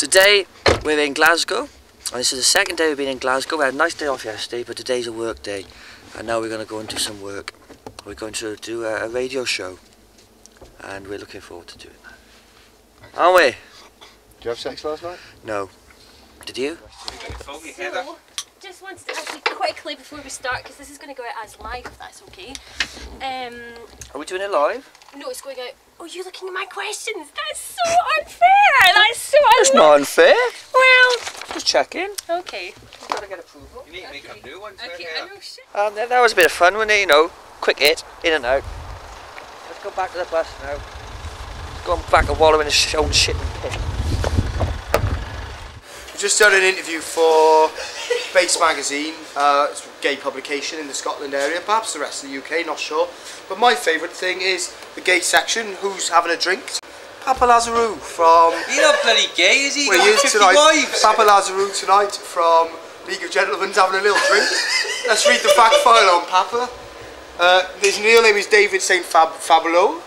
Today we're in Glasgow, and this is the second day we've been in Glasgow. We had a nice day off yesterday, but today's a work day, and now we're going to go and do some work. We're going to do a, a radio show, and we're looking forward to doing that. Aren't we? Did you have sex last night? No. Did you? So, just wanted to ask you quickly before we start, because this is going to go out as live, if that's okay. Um, Are we doing it live? no, it's going out. Oh, you're looking at my questions. That's so unfair. That's so It's unfair. not unfair. Well, Just checking. okay. You've Gotta get approval. You need to make a new one. Okay, I know shit. Um, that, that was a bit of fun, wasn't it? You know, quick hit, in and out. Let's go back to the bus now. Let's go back and wallow in his own shit and piss. Just done an interview for Base Magazine, uh, it's a gay publication in the Scotland area, perhaps the rest of the UK, not sure. But my favourite thing is the gay section, who's having a drink. Papa Lazarou from... He's not bloody gay, is he? Well, he is tonight. wives. Papa Lazarou tonight from League of Gentlemen's having a little drink. Let's read the fact file on Papa. Uh, his real name is David St. Fab Fabuleux.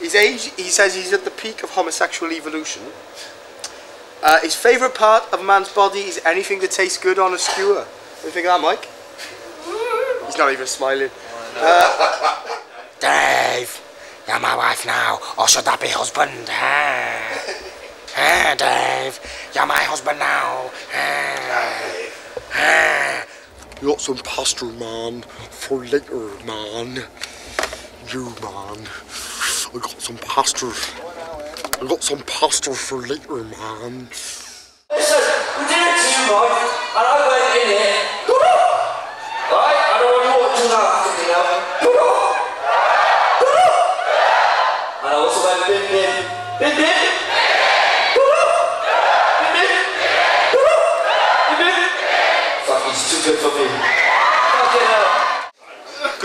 His age, he says he's at the peak of homosexual evolution. Uh, his favourite part of a man's body is anything that tastes good on a skewer. What do you think of that, Mike? He's not even smiling. Uh, Dave, you're my wife now, or should that be husband? Huh? Huh, Dave, you're my husband now. Huh? Huh? You got some pasta, man, for later, man. You, man. I got some pasta. I got some pasta for later, man. Listen, we did it to you, right? And I went in here. Right? I don't want you watching that after me now. And I also went bim bim. Bim bim. Bim bim. Bim bim. Fuck, good for me. Fucking hell.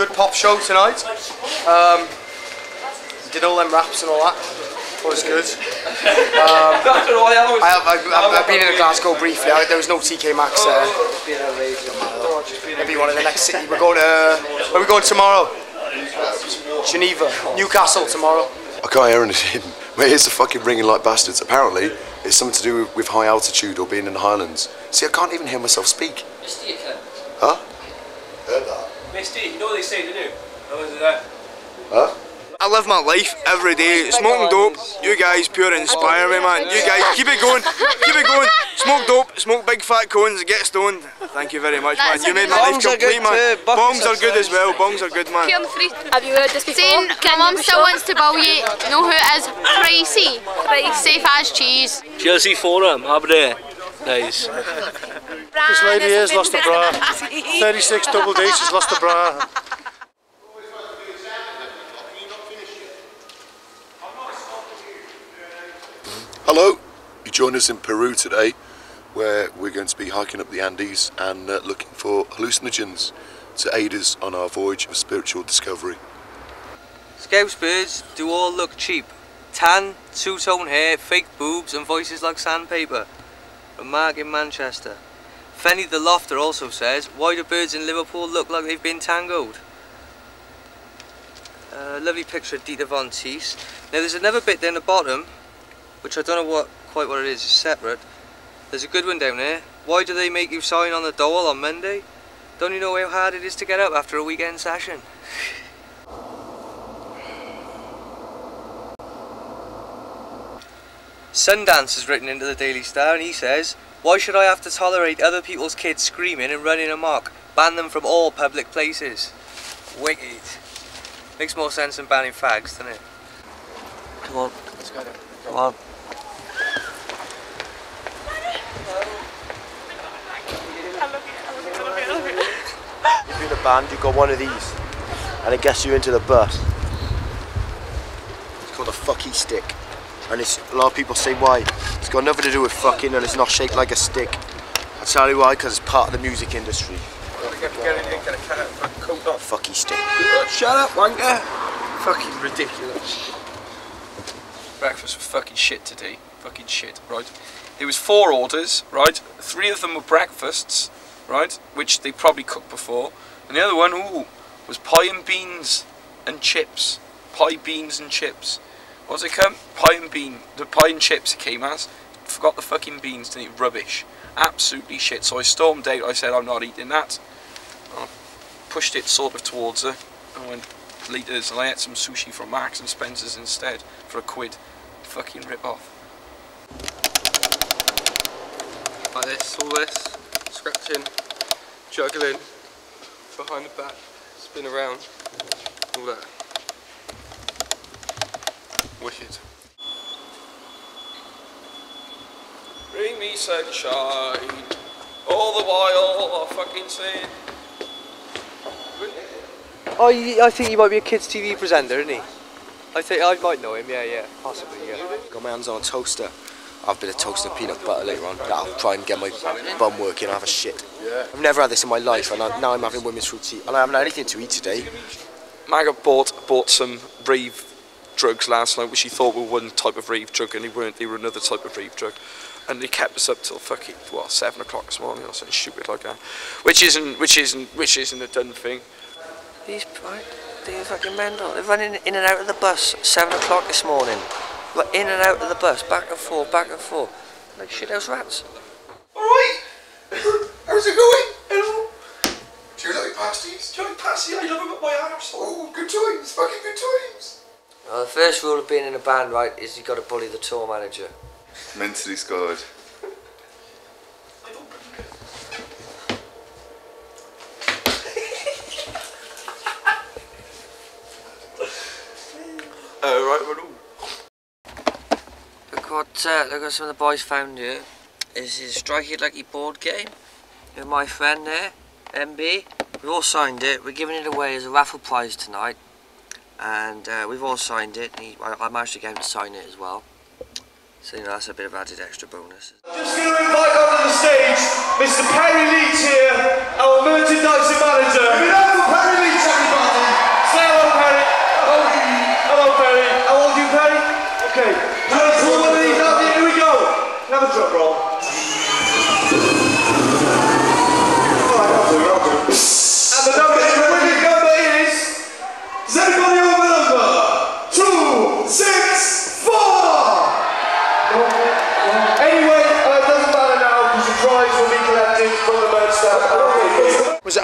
good pop show tonight. Um, did all them raps and all that. That was good. I don't know why I was. I have, I've, I've, I've been in Glasgow briefly. I, there was no TK Maxx there. Maybe one in the next city. We're going to. Where are we going tomorrow? Geneva, Newcastle tomorrow. I can't hear anything. My ears are fucking ringing like bastards. Apparently, it's something to do with, with high altitude or being in the Highlands. See, I can't even hear myself speak. Misty, you can. Huh? Heard that? Misty, you know what they say to do? How is that? Huh? I live my life every day. Smoking dope, you guys pure inspire me, man. You guys keep it going, keep it going. Smoke dope, smoke big fat cones, and get stoned. Thank you very much, man. You made my life. Bongs are complete, good man. Bongs are are good as well. Bongs are good, man. Have you heard this before? Saying my mum still wants to buy you. Know who it is? Pricey. Safe as cheese. Chelsea Forum, Aberdeen. Nice. This lady here has lost a bra. 36 double days, she's lost a bra. Hello, join us in Peru today, where we're going to be hiking up the Andes and uh, looking for hallucinogens to aid us on our voyage of spiritual discovery. Scouse birds do all look cheap. Tan, two-tone hair, fake boobs and voices like sandpaper. From Mark in Manchester. Fenny the Lofter also says, why do birds in Liverpool look like they've been tangoed? Uh, lovely picture of Dita Von Teese. Now there's another bit down the bottom, which I don't know what quite what it is, it's separate. There's a good one down there. Why do they make you sign on the dole on Monday? Don't you know how hard it is to get up after a weekend session? Sundance has written into the Daily Star and he says, Why should I have to tolerate other people's kids screaming and running amok? Ban them from all public places. Wicked. Makes more sense than banning fags, doesn't it? Come on. Let's go. Come on. If you're in a band, you've got one of these, and it gets you into the bus. It's called a fucky stick, and it's a lot of people say why. It's got nothing to do with fucking, and it's not shaped like a stick. I tell you why, because it's part of the music industry. Fucky stick. Shut up, wanker! Fucking ridiculous. breakfast was fucking shit today. Fucking shit, right? There was four orders, right? Three of them were breakfasts, right? Which they probably cooked before. And the other one, ooh, was pie and beans and chips. Pie, beans and chips. What's it come? Pie and bean. The pie and chips it came as. forgot the fucking beans to eat rubbish. Absolutely shit. So I stormed out. I said, I'm not eating that. I pushed it sort of towards her. I went litres and I ate some sushi from Marks and Spencer's instead for a quid. Fucking rip off. Like this, all this, scratching, juggling, behind the back, spin around, all that. Wicked. Bring me sunshine. All the while I fucking sing. Oh, I think he might be a kids' TV presenter, isn't he? I think I might know him. Yeah, yeah, possibly. Yeah. Got my hands on a toaster. I've been a toast and peanut butter later on. I'll try and get my bum working. I'll have a shit. I've never had this in my life, and I, now I'm having women's fruit tea. And I haven't had anything to eat today. Maga bought bought some rave drugs last night, which he thought were one type of rave drug, and they weren't. They were another type of rave drug, and they kept us up till fucking what seven o'clock this morning or something stupid like that, which isn't which isn't which isn't a done thing. These right, they're fucking mental. They're running in and out of the bus at seven o'clock this morning. Right, in and out of the bus, back and forth, back and forth, like shit, shithouse rats. Alright! How's it going? Hello? Do you like pasties? Do you like pasties? I love them at my arse. Oh, good times, fucking good times. Well, the first rule of being in a band, right, is you got to bully the tour manager. Mentally scarred. Oh right, well, Look what, uh, look what some of the boys found here. This is Strike It Lucky board game. With my friend there, MB. We've all signed it. We're giving it away as a raffle prize tonight. And uh, we've all signed it. He, I, I managed to get him to sign it as well. So, you know, that's a bit of added extra bonus. Just going to invite onto the stage Mr. Perry Leach here, our merchandising manager. Give it up for Perry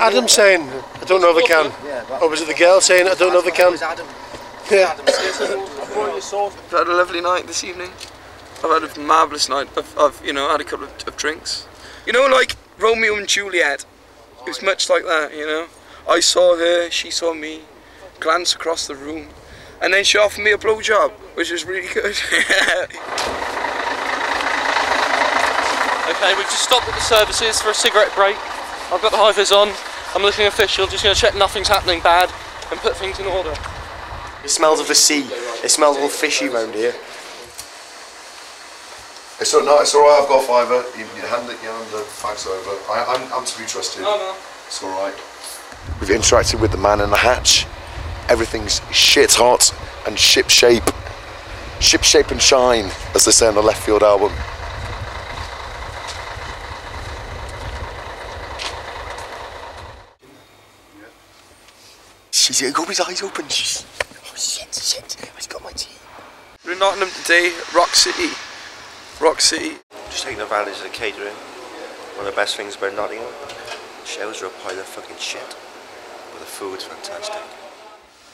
Adam saying, I don't know if I can? Or was it the girl saying, I don't know if I can? Yeah. I've had a lovely night this evening. I've had a marvellous night. I've, I've you know, had a couple of, of drinks. You know, like Romeo and Juliet. It was much like that, you know. I saw her, she saw me, glance across the room, and then she offered me a blowjob, which was really good. Okay, we've just stopped at the services for a cigarette break. I've got the high vis on. I'm looking official, just going to check nothing's happening bad and put things in order. It smells of the sea. It smells all fishy round here. It's all, no, it's all right. I've got a fiver. You, you hand it, you hand the fax over. I, I'm, I'm to be trusted. No, no. It's all right. We've interacted with the man in the hatch. Everything's shit hot and ship shape. Ship shape and shine, as they say on the Left Field album. She's got his eyes open. Oh shit, shit. He's got my tea. We're in Nottingham today, Rock City. Rock City. Just taking advantage of the catering. One of the best things about Nottingham. Shells are a pile of fucking shit. But the food's fantastic.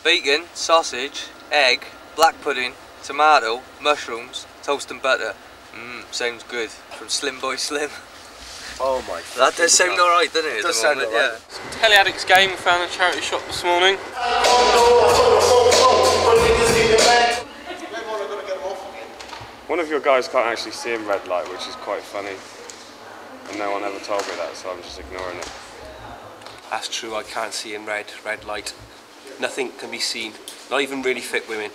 Bacon, sausage, egg, black pudding, tomato, mushrooms, toast and butter. Mmm, sounds good. From Slim Boy Slim. Oh my god. That does sound alright, doesn't it? at Does the sound moment, alright. Telly Addicts game we found in a charity shop this morning. One of your guys can't actually see in red light, which is quite funny. And no one ever told me that, so I'm just ignoring it. That's true, I can't see in red, red light. Nothing can be seen, not even really fit women.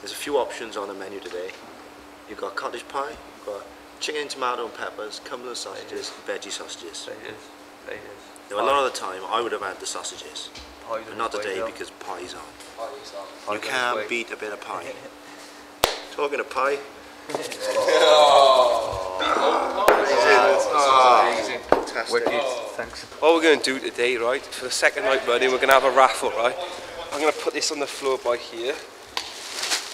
There's a few options on the menu today. You've got cottage pie, you've got chicken, tomato and peppers, Cumberland sausages, veggie sausages. Now a lot of the time I would have had the sausages. Pie's But on not the today because pie's on. Pie's on. You Pie's on can't way. beat a bit of pie. Talking of pie. Oh. Oh. Oh. Fantastic. Wicked, thanks. What we're going to do today, right, for the second night running, we're going to have a raffle, right? I'm going to put this on the floor by here.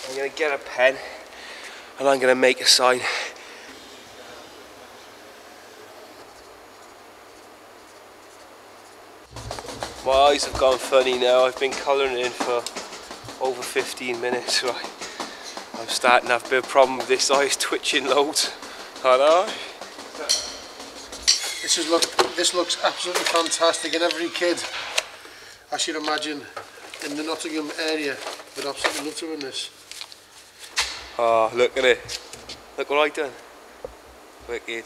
I'm going to get a pen and I'm going to make a sign My eyes have gone funny now. I've been colouring in for over 15 minutes, right? I'm starting to have a bit of a problem with this eye, twitching loads. Know. This is look. This looks absolutely fantastic, and every kid, I should imagine, in the Nottingham area would absolutely love to win this. Oh, look at it. Look what I done. Wicked.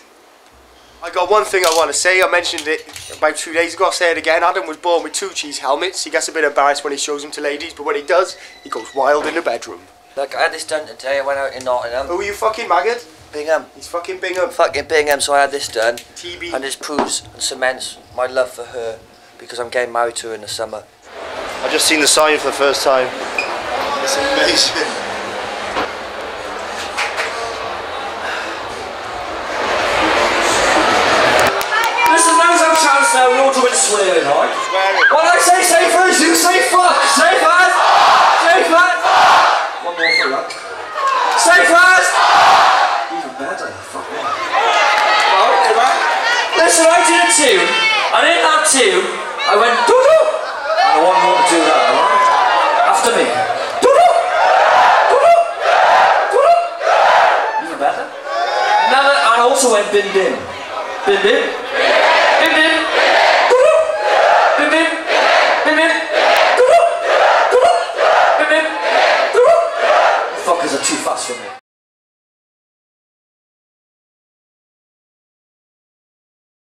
I got one thing I want to say. I mentioned it about two days ago. I'll say it again. Adam was born with two cheese helmets. He gets a bit embarrassed when he shows them to ladies, but when he does, he goes wild in the bedroom. Look, I had this done today. I went out in Nottingham. Who are you fucking maggot? Bingham. He's fucking Bingham. Fucking Bingham, so I had this done. TB. And this proves and cements my love for her because I'm getting married to her in the summer. I've just seen the sign for the first time. It's amazing. Listen, now's our chance now. We all do it swearing, right? When I say say first, you say fuck. Say first. Say first. One more for luck. Say first. Even better. Fuck me. Right, come. Listen, I did a tune, and in that tune, I went doo doo. And I want you to do that, alright? After me. Doo doo. Doo doo. Doo doo. Even better. Now, and I also went bin bin. Bin bin. for me.